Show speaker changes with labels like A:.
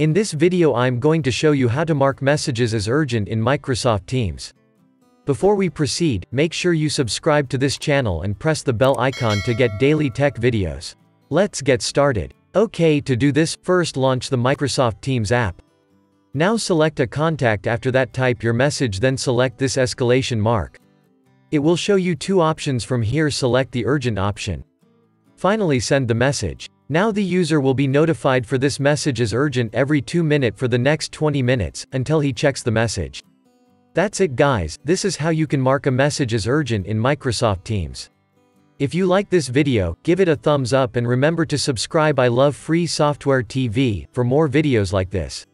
A: In this video I'm going to show you how to mark messages as urgent in Microsoft Teams. Before we proceed, make sure you subscribe to this channel and press the bell icon to get daily tech videos. Let's get started. Okay to do this, first launch the Microsoft Teams app. Now select a contact after that type your message then select this escalation mark. It will show you two options from here select the urgent option. Finally send the message. Now the user will be notified for this message as urgent every 2 minute for the next 20 minutes, until he checks the message. That's it guys, this is how you can mark a message as urgent in Microsoft Teams. If you like this video, give it a thumbs up and remember to subscribe I love free software TV, for more videos like this.